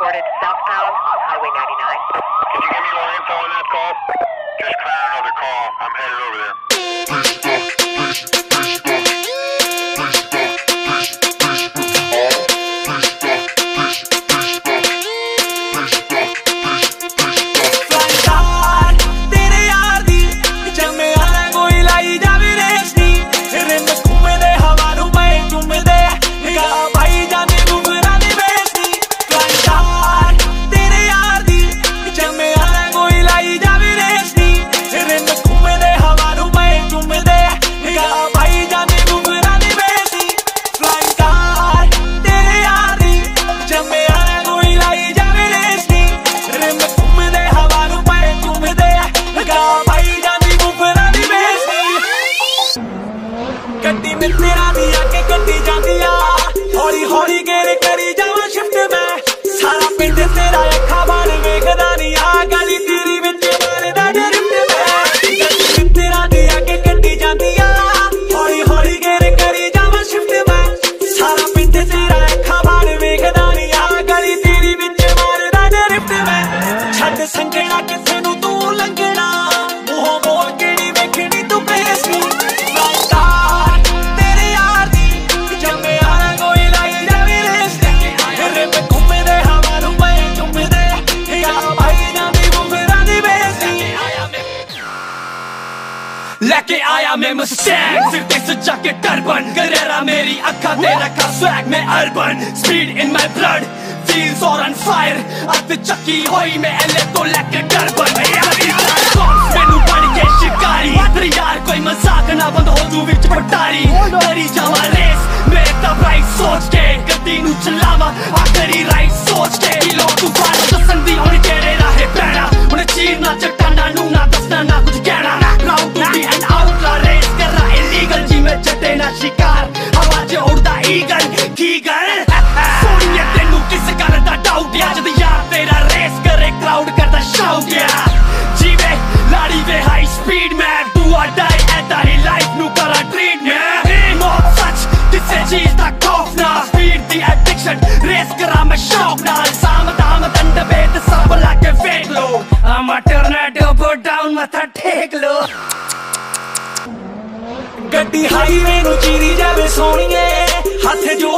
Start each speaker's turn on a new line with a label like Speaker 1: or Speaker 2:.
Speaker 1: reported southbound on Highway 99.
Speaker 2: Can you give me more info on that call? Just clearing another call. I'm headed over there.
Speaker 3: me, I लेके आया मैं Mustang सिर पे सजा के turban गरेरा मेरी अखा दे रखा स्वैग में urban speed in my blood feels और ऑन फायर अत चक्की होई मैं एले तो लेके टर्बन मैनू बन के शिकारी। तेरे यार कोई मज़ाक ना बंद हो तू विच पटारी। करी जावा रेस मेरे तब राइट सोच के। गड्डी नु चलावा, आखरी राइट सोच के। किलो तूफ़ान दसन दी होनी ਰੇਸ ਕਰਾਂ ਮੈਂ ਸ਼ੌਕ ਨਾਲ, ਸਾਮ ਦਾਮ ਦੰਡ ਬੇਦ ਸਭ ਲਾ ਕੇ ਵੇਖ ਲੋ ਆਮ ਟਰਨੇਡੋ ਬੋ ਡਾਊਨ ਮੱਥਾ ਠੇਕ ਲੋ ਗੱਡੀ ਹਾਈਵੇ ਨੂੰ ਚੀਰੀ ਜਾਵੇ ਸੋਹਣੀਏ, ਹੱਥ ਜੋ